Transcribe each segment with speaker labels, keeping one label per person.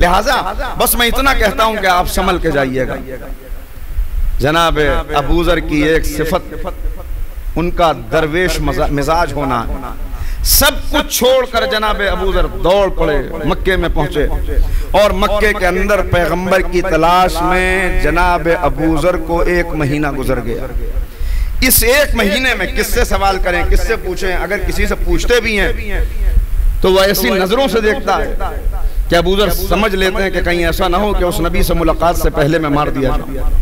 Speaker 1: لہٰذا بس میں اتنا کہتا ہوں کہ آپ سمل کے جائیے گا۔ جناب ابوذر کی ایک صفت، ان کا درویش مزاج ہونا۔ سب کچھ چھوڑ کر جناب ابوذر دوڑ پڑے، مکے میں پہنچے۔ اور مکے کے اندر پیغمبر کی تلاش میں جناب ابوذر کو ایک مہینہ گزر گیا۔ اس ایک مہینے میں کس سے سوال کریں، کس سے پوچھیں؟ اگر کسی سے پوچھتے بھی ہیں تو وہ ایسی نظروں سے دیکھتا ہے کہ ابوذر سمجھ لیتے ہیں کہ کہیں ایسا نہ ہو کہ اس نبی سے ملاقات سے پہلے میں مار دیا جاؤں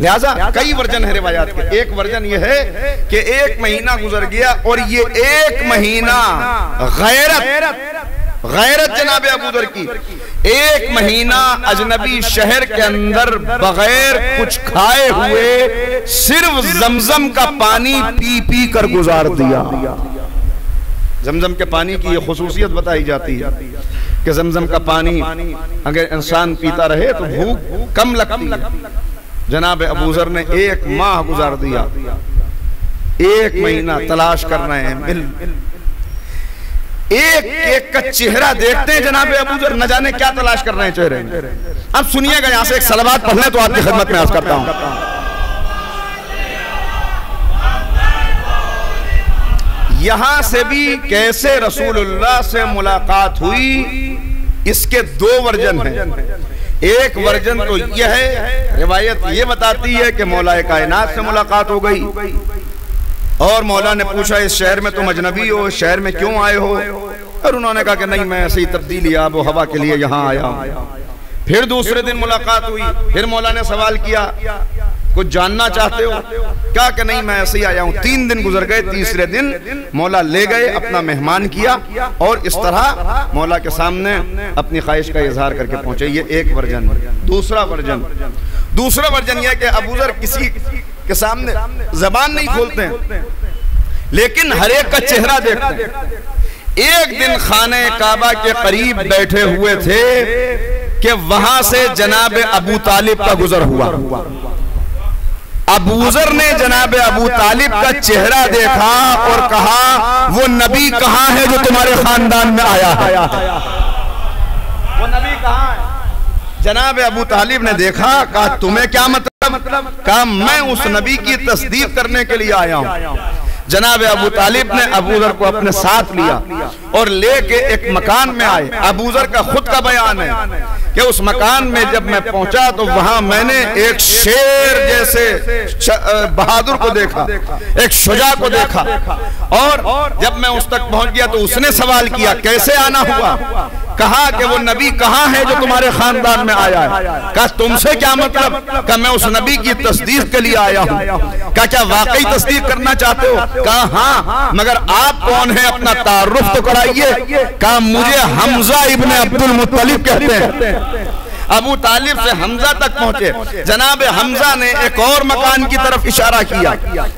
Speaker 1: لہٰذا کئی ورجن ہے روایات کے۔ ایک ورجن یہ ہے کہ ایک مہینہ گزر گیا اور یہ ایک مہینہ غیرت غیرت جناب ابو در کی۔ ایک مہینہ اجنبی شہر کے اندر بغیر کچھ کھائے ہوئے صرف زمزم کا پانی پی پی کر گزار دیا۔ زمزم کے پانی کی یہ خصوصیت بتائی جاتی ہے کہ زمزم کا پانی اگر انسان پیتا رہے تو بھوک کم لگتی ہے۔ جناب ابو ذر نے ایک ماہ گزار دیا۔ ایک مہینہ تلاش کر رہے ہیں مل۔ ایک ایک کا چہرہ دیکھتے ہیں جناب ابو ذر، نہ جانے کیا تلاش کر رہے ہیں چہرے میں۔ اب سنیے گا یہاں سے ایک سلوات پڑھنے تو آپ کی خدمت میں آس کرتا ہوں۔ یہاں سے بھی کیسے رسول اللہ سے ملاقات ہوئی؟ اس کے دو ورجن ہیں۔ ایک ورجن تو یہ ہے روایت یہ بتاتی ہے کہ مولا کائنات سے ملاقات ہو گئی۔ اور مولا نے پوچھا اس شہر میں تم اجنبی ہو؟ اس شہر میں کیوں آئے ہو؟ اور انہوں نے کہا کہ نہیں میں ایسی تبدیلی آب و ہوا کے لیے یہاں آیا ہوں۔ پھر دوسرے دن ملاقات ہوئی۔ پھر مولا نے سوال کیا کچھ جاننا چاہتے ہو؟ کیا کہ نہیں، میں ایسے ہی آیا ہوں۔ تین دن گزر گئے، تیسرے دن مولا لے گئے، اپنا مہمان کیا اور اس طرح مولا کے سامنے اپنی خواہش کا اظہار کر کے پہنچے۔ یہ ایک ورجن دوسرا ورجن دوسرا ورجن یہ کہ ابو ذر کسی کے سامنے زبان نہیں کھولتے ہیں، لیکن ہر ایک کا چہرہ دیکھتے ہیں۔ ایک دن خانہ کعبہ کے قریب بیٹھے ہوئے تھے کہ وہاں سے جناب ابو طالب کا گزر ہوا۔ ابوذر نے جناب ابو طالب کا چہرہ دیکھا اور کہا وہ نبی کہاں ہے جو تمہارے خاندان میں آیا ہے؟ وہ نبی کہاں ہے؟ جناب ابو طالب نے دیکھا کہا تمہیں کیا مطلب؟ کہا میں اس نبی کی تصدیق کرنے کے لیے آیا ہوں۔ جناب ابو طالب نے ابو ذر کو اپنے ساتھ لیا اور لے کے ایک مکان میں آئے۔ ابو ذر کا خود کا بیان ہے۔ کہ اس مکان میں جب میں پہنچا تو وہاں میں نے ایک شیر جیسے بہادر کو دیکھا، ایک شجاع کو دیکھا۔ اور جب میں اس تک پہنچ گیا تو اس نے سوال کیا، کیسے آنا ہوا؟ کہا کہ وہ نبی کہاں ہے جو تمہارے خاندان میں آیا ہے؟ کہا، تم سے کیا مطلب؟ کہ میں اس نبی کی تصدیق کے لیے آیا ہوں۔ کہا، کیا واقعی تصدیق کرنا چاہتے ہو؟ کہا ہاں مگر آپ کون ہیں؟ اپنا تعارف تو کرائیے۔ کہا، مجھے حمزہ ابن عبد المطلب کہتے ہیں۔ ابو طالب سے حمزہ تک پہنچے۔ جناب حمزہ نے ایک اور مکان کی طرف اشارہ کیا۔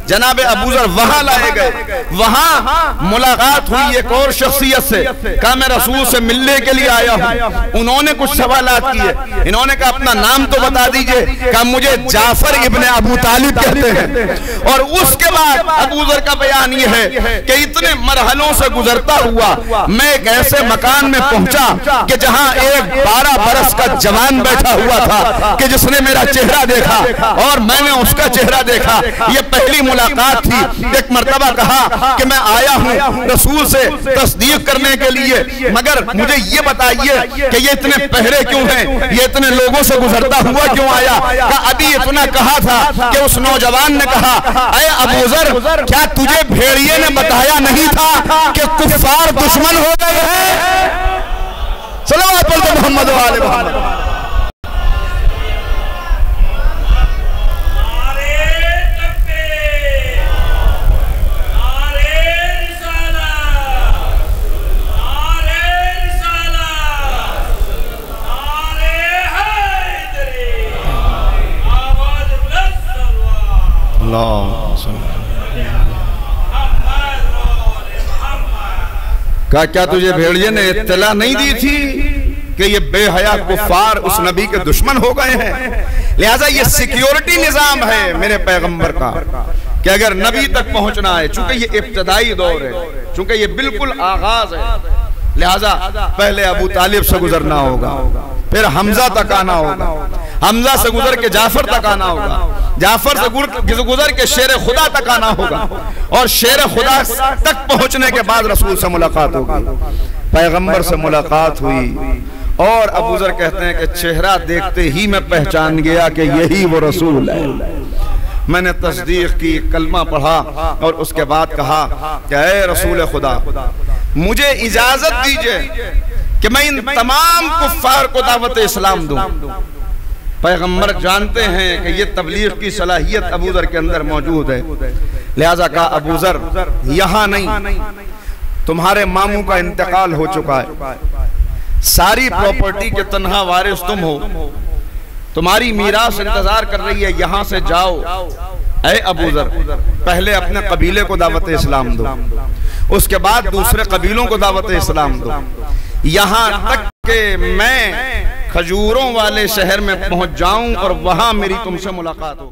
Speaker 1: جناب ابو ذر وہاں لائے گئے۔ وہاں ملاقات ہوئی ایک اور شخصیت سے۔ کہا، میں رسول سے ملنے کے لیے آیا ہوں۔ انہوں نے کچھ سوالات کیے۔ انہوں نے کہا، اپنا نام تو بتا دیجیے۔ کہا، مجھے جعفر ابن ابو طالب کہتے ہیں۔ اور اس کے بعد ابو ذر کا بیان یہ ہے کہ اتنے مرحلوں سے گزرتا ہوا میں ایک ایسے مکان میں پہنچا کہ جہاں ایک بارہ برس کا جوان جوان بیٹھا ہوا تھا کہ جس نے میرا چہرہ دیکھا اور میں نے اس کا چہرہ دیکھا، یہ پہلی ملاقات تھی۔ ایک مرتبہ کہا کہ میں آیا ہوں رسول سے تصدیق کرنے کے لیے۔ مگر مجھے یہ بتائیے کہ یہ اتنے پہرے کیوں ہیں؟ یہ اتنے لوگوں سے گزرتا ہوا کیوں آیا؟ کہ ابھی اتنا کہا تھا کہ اس نوجوان نے کہا، اے ابو ذر، کیا تجھے بھیڑیے نے بتایا نہیں تھا کہ کفار دشمن ہو گئے ہیں؟ صلوات پڑھتے محمد و آل کہا کیا تجھے بھیڑیے نے اطلاع نہیں دی تھی کہ یہ بے حیاء کفار اس نبی کے دشمن ہو گئے ہیں؟ لہٰذا یہ سیکیورٹی نظام ہے میرے پیغمبر کا کہ اگر نبی تک پہنچنا ہے چونکہ یہ ابتدائی دور ہے چونکہ یہ بالکل آغاز ہے۔ لہٰذا پہلے ابو طالب سے گزرنا ہوگا پھر حمزہ تک آنا ہوگا۔ حمزہ سے گزر کے جعفر تک آنا ہوگا۔ جعفر سے گزر کے شیر خدا تک آنا ہوگا۔ اور شیر خدا تک پہنچنے کے بعد رسول سے ملاقات ہوگی۔ پیغمبر سے ملاقات ہوئی۔ اور ابو ذر کہتے ہیں کہ چہرہ دیکھتے ہی میں پہچان گیا کہ یہی وہ رسول ہے۔ میں نے تصدیق کی، کلمہ پڑھا اور اس کے بعد کہا کہ اے رسول خدا، مجھے اجازت دیجیے کہ میں ان تمام کفار کو دعوت اسلام دوں۔ پیغمبر جانتے ہیں کہ یہ تبلیغ کی صلاحیت ابوذر کے اندر موجود ہے۔ لہٰذا کہا ابو ذر، یہاں نہیں، تمہارے ماموں کا انتقال ہو چکا ہے۔ ساری پروپرٹی کے تنہا وارث تم ہو۔ تمہاری میراث انتظار کر رہی ہے، یہاں سے جاؤ۔ اے ابوذر پہلے اپنے قبیلے کو دعوت اسلام دو۔ اس کے بعد دوسرے قبیلوں کو دعوت اسلام دو۔ یہاں تک کہ میں کھجوروں والے شہر میں پہنچ جاؤں اور وہاں میری تم سے ملاقات ہو